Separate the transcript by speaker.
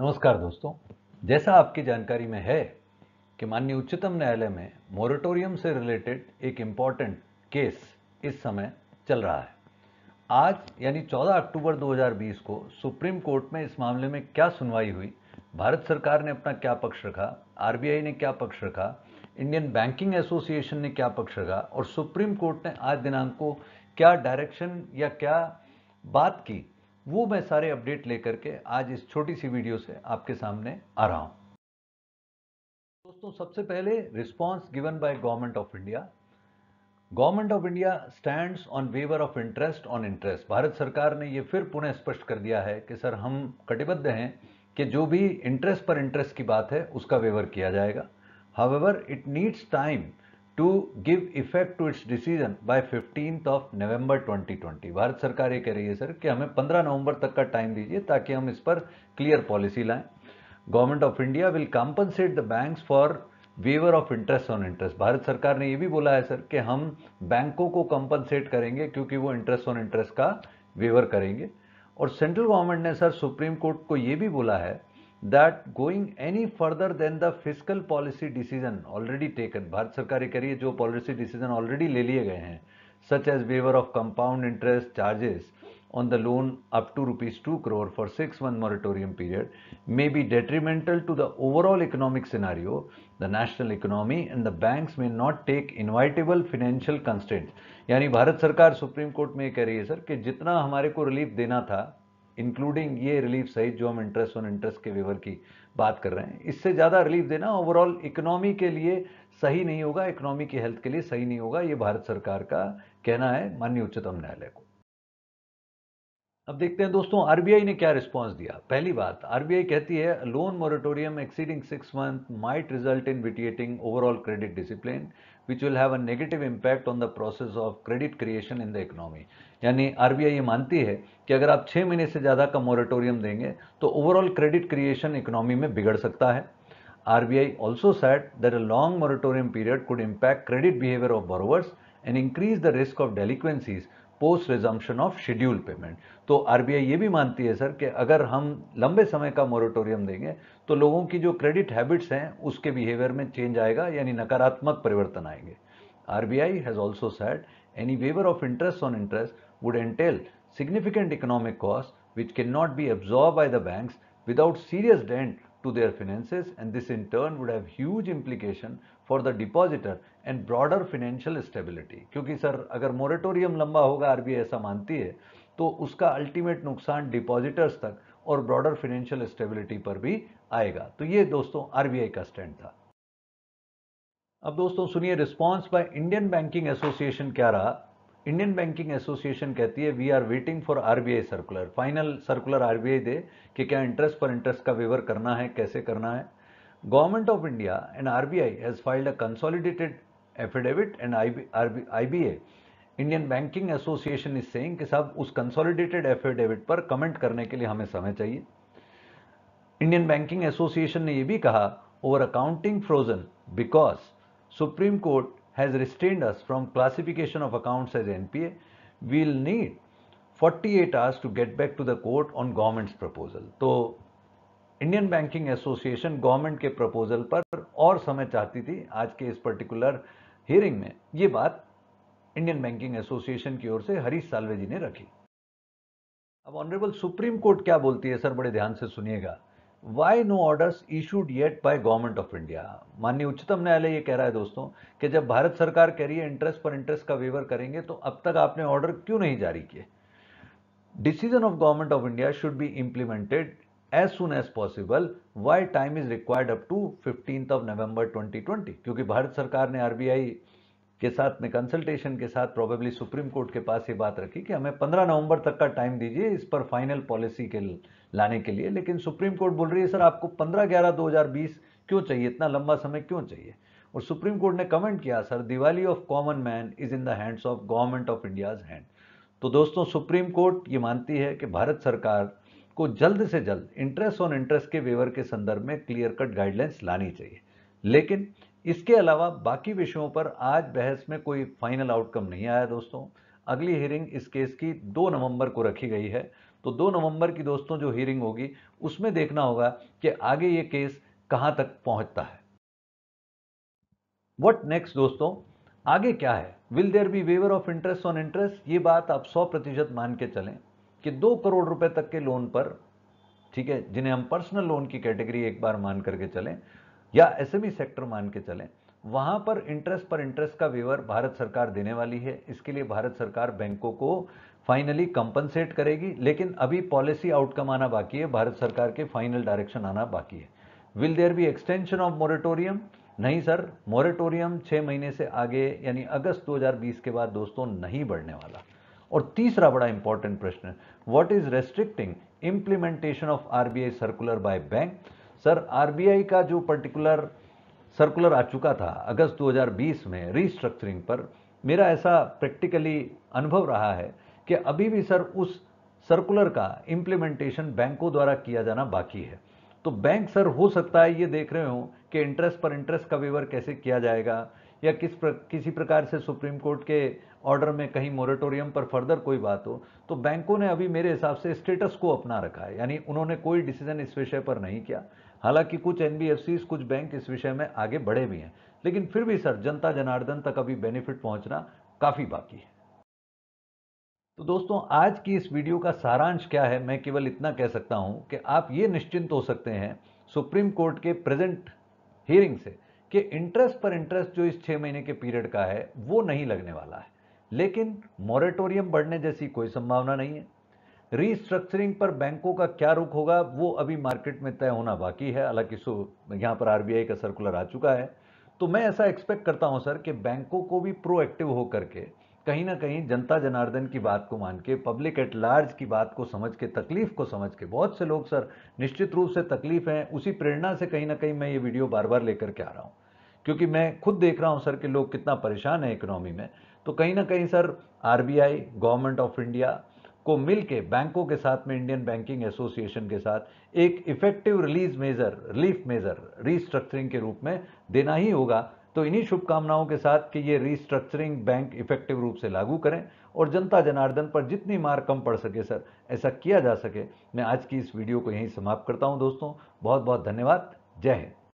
Speaker 1: नमस्कार दोस्तों। जैसा आपकी जानकारी में है कि माननीय उच्चतम न्यायालय में मोरेटोरियम से रिलेटेड एक इंपॉर्टेंट केस इस समय चल रहा है। आज, यानी 14 अक्टूबर 2020 को सुप्रीम कोर्ट में इस मामले में क्या सुनवाई हुई, भारत सरकार ने अपना क्या पक्ष रखा आरबीआई ने क्या पक्ष रखा, इंडियन बैंकिंग एसोसिएशन ने क्या पक्ष रखा और सुप्रीम कोर्ट ने आज दिनांक को क्या डायरेक्शन या क्या बात की वो मैं सारे अपडेट लेकर के आज इस छोटी सी वीडियो से आपके सामने आ रहा हूँ। दोस्तों, सबसे पहले response given by government of India government of India stands on waiver of interest on interest Bharat सरकार ने ये फिर पुनः स्पष्ट कर दिया है कि, सर, हम कटिबद्ध हैं कि जो भी इंटरेस्ट पर इंटरेस्ट की बात है, उसका वेवर किया जाएगा। However it needs time to give effect to its decision by fifteenth of November 2020 Bharat सरकार ये कह रही है, सर, कि हमें 15 नवंबर तक का टाइम दीजिए ताकि हम इस पर क्लियर पॉलिसी लाएँ। Government of India will compensate the banks for waiver of interest on interest Bharat सरकार ने ये भी बोला है, सर, कि हम बैंकों को कंपनसेट करेंगे क्योंकि वो इंटरेस्ट ऑन इंटरेस्ट का वेवर करेंगे। और सेंट्रल गवर्नमेंट ने, सर सुप्रीम कोर्ट को ये भी बोला है that going any further than the fiscal policy decision already taken Bharat सरकार ये करिए जो policy decision already ले लिए गए हैं such as waiver of compound interest charges on the loan up to rupees 2 crore for 6 month moratorium period may be detrimental to the overall economic scenario the national economy and the banks may not take inevitable financial constraints यानी भारत सरकार supreme court में ये कह रही है sir कि जितना हमारे को रिलीफ देना था इंक्लूडिंग ये रिलीफ सहित जो हम इंटरेस्ट ऑन इंटरेस्ट के वेवर की बात कर रहे हैं। इससे ज़्यादा रिलीफ देना ओवरऑल इकोनॉमी के लिए सही नहीं होगा इकोनॉमी की हेल्थ के लिए सही नहीं होगा, ये भारत सरकार का कहना है माननीय उच्चतम न्यायालय को। अब देखते हैं दोस्तों आरबीआई ने क्या रिस्पांस दिया? पहली बात आरबीआई कहती है loan moratorium exceeding six month might result in vitiating overall credit discipline which will have a negative impact on the process of credit creation in the economy यानी आरबीआई ये मानती है कि अगर आप छः महीने से ज़्यादा का मोरेटोरियम देंगे तो ओवरऑल क्रेडिट क्रिएशन इकोनॉमी में बिगड़ सकता है। RBI also said that a long moratorium period could impact credit behaviour of borrowers and increase the risk of delinquencies post resumption of schedule payment तो आरबीआई ये भी मानती है, सर, कि अगर हम लंबे समय का मोरेटोरियम देंगे तो लोगों की जो क्रेडिट हैबिट्स हैं, उसके बिहेवियर में चेंज आएगा, यानी नकारात्मक परिवर्तन आएँगे। RBI has also said any waiver of interest on interest would entail significant economic cost which can not be absorbed by the banks without serious dent to their finances and this in turn would have huge implication for the depositor and broader financial stability. क्योंकि sir अगर moratorium लंबा होगा RBI ऐसा मानती है तो उसका ultimate नुकसान डिपॉजिटर्स तक और ब्रॉडर फाइनेंशियल स्टेबिलिटी पर भी आएगा तो ये दोस्तों आरबीआई का स्टैंड था अब दोस्तों सुनिए response by Indian banking association क्या रहा इंडियन बैंकिंग एसोसिएशन कहती है we are waiting for RBI circular final circular RBI दे कि क्या इंटरेस्ट पर इंटरेस्ट का वेवर करना है कैसे करना है government of India and RBI has filed a consolidated affidavit and IBA Indian banking association is saying कि साहब उस कंसोलिडेटेड एफिडेविट पर कमेंट करने के लिए हमें समय चाहिए। इंडियन बैंकिंग एसोसिएशन ने यह भी कहा over accounting frozen because supreme court has restrained us from classification of accounts as NPA, we'll need 48 hours to get back to the court on government's proposal. तो इंडियन बैंकिंग एसोसिएशन गवर्नमेंट के proposal पर और समय चाहती थी आज के इस पर्टिकुलर हियरिंग में ये बात इंडियन बैंकिंग एसोसिएशन की ओर से हरीश सालवे जी ने रखी। अब ऑनरेबल सुप्रीम कोर्ट क्या बोलती है? सर, बड़े ध्यान से सुनिएगा। Why no orders issued yet by government of India माननीय उच्चतम न्यायालय ये कह रहा है दोस्तों कि जब भारत सरकार कह रही है इंटरेस्ट पर इंटरेस्ट का वेवर करेंगे तो अब तक आपने ऑर्डर क्यों नहीं जारी किए? Decision of government of India should be implemented as soon as possible why time is required up to fifteen of November 2020 क्योंकि भारत सरकार ने आरबीआई के साथ में कंसल्टेशन के साथ प्रोबेबली सुप्रीम कोर्ट के पास ये बात रखी कि हमें 15 नवंबर तक का टाइम दीजिए इस पर फाइनल पॉलिसी के लाने के लिए। लेकिन सुप्रीम कोर्ट बोल रही है, सर, आपको 15 ग्यारह 2020 क्यों चाहिए? इतना लंबा समय क्यों चाहिए? और सुप्रीम कोर्ट ने कमेंट किया, sir, Diwali of common man is in the hands of government of India's hand तो दोस्तों सुप्रीम कोर्ट ये मानती है कि भारत सरकार को जल्द से जल्द इंटरेस्ट ऑन इंटरेस्ट के वेवर के संदर्भ में क्लियर कट गाइडलाइंस लानी चाहिए। लेकिन इसके अलावा बाकी विषयों पर आज बहस में कोई फाइनल आउटकम नहीं आया दोस्तों। अगली हियरिंग इस केस की 2 नवंबर को रखी गई है। तो दो नवंबर की दोस्तों जो हियरिंग होगी, उसमें देखना होगा कि आगे ये केस कहाँ तक पहुँचता है। वट नेक्स्ट दोस्तों? आगे क्या है? Will there be waiver of interest on interest ये बात आप 100 प्रतिशत मान के चलें। कि दो करोड़ रुपए तक के लोन पर, ठीक है, जिन्हें हम पर्सनल लोन की कैटेगरी एक बार मान करके चलें, या एसएमई सेक्टर मान के चलें, वहाँ पर इंटरेस्ट पर इंटरेस्ट का विवर भारत सरकार देने वाली है। इसके लिए भारत सरकार बैंकों को फाइनली कंपनसेट करेगी, लेकिन अभी पॉलिसी आउटकम आना बाकी है, भारत सरकार के फाइनल डायरेक्शन आना बाकी है। Will there be extension of moratorium नहीं सर मोरेटोरियम छह महीने से आगे, यानी अगस्त 2020 के बाद दोस्तों नहीं बढ़ने वाला। और तीसरा बड़ा इंपॉर्टेंट प्रश्न what is restricting implementation of RBI circular by bank sir RBI का जो पर्टिकुलर सर्कुलर आ चुका था अगस्त 2020 में रीस्ट्रक्चरिंग पर, मेरा ऐसा प्रैक्टिकली अनुभव रहा है कि अभी भी सर उस सर्कुलर का इंप्लीमेंटेशन बैंकों द्वारा किया जाना बाकी है। तो बैंक सर हो सकता है ये देख रहे हो कि इंटरेस्ट पर इंटरेस्ट का वेवर कैसे किया जाएगा या किस प्र, किसी प्रकार से सुप्रीम कोर्ट के ऑर्डर में कहीं मोरेटोरियम पर फर्दर कोई बात हो तो बैंकों ने अभी मेरे हिसाब से स्टेटस को अपना रखा है। यानी उन्होंने कोई डिसीज़न इस विषय पर नहीं किया। हालाँकि कुछ एनबीएफसी कुछ बैंक इस विषय में आगे बढ़े भी हैं। लेकिन फिर भी सर जनता जनार्दन तक अभी बेनिफिट पहुँचना काफ़ी बाकी है। तो दोस्तों आज की इस वीडियो का सारांश क्या है? मैं केवल इतना कह सकता हूँ कि आप ये निश्चिंत हो सकते हैं सुप्रीम कोर्ट के प्रेजेंट हियरिंग से कि इंटरेस्ट पर इंटरेस्ट जो इस छः महीने के पीरियड का है, वो नहीं लगने वाला है। लेकिन मॉरेटोरियम बढ़ने जैसी कोई संभावना नहीं है। रीस्ट्रक्चरिंग पर बैंकों का क्या रुख होगा, वो अभी मार्केट में तय होना बाकी है। हालाँकि सो, यहाँ पर आरबीआई का सर्कुलर आ चुका है। तो मैं ऐसा एक्सपेक्ट करता हूँ सर कि बैंकों को भी प्रोएक्टिव होकर के कहीं ना कहीं जनता जनार्दन की बात को मान के पब्लिक एट लार्ज की बात को समझ के, तकलीफ़ को समझ के, बहुत से लोग सर निश्चित रूप से तकलीफ़ हैं, उसी प्रेरणा से कहीं ना कहीं मैं ये वीडियो बार बार लेकर के आ रहा हूँ। क्योंकि मैं खुद देख रहा हूँ सर कि लोग कितना परेशान है इकोनॉमी में। तो कहीं ना कहीं sir RBI government of India को मिल के, बैंकों के साथ में इंडियन बैंकिंग एसोसिएशन के साथ, एक effective release major relief major restructuring के रूप में देना ही होगा। तो इन्हीं शुभकामनाओं के साथ कि ये रीस्ट्रक्चरिंग बैंक इफ़ेक्टिव रूप से लागू करें और जनता जनार्दन पर जितनी मार कम पड़ सके, सर, ऐसा किया जा सके। मैं आज की इस वीडियो को यहीं समाप्त करता हूँ, दोस्तों। बहुत बहुत धन्यवाद। जय हिंद।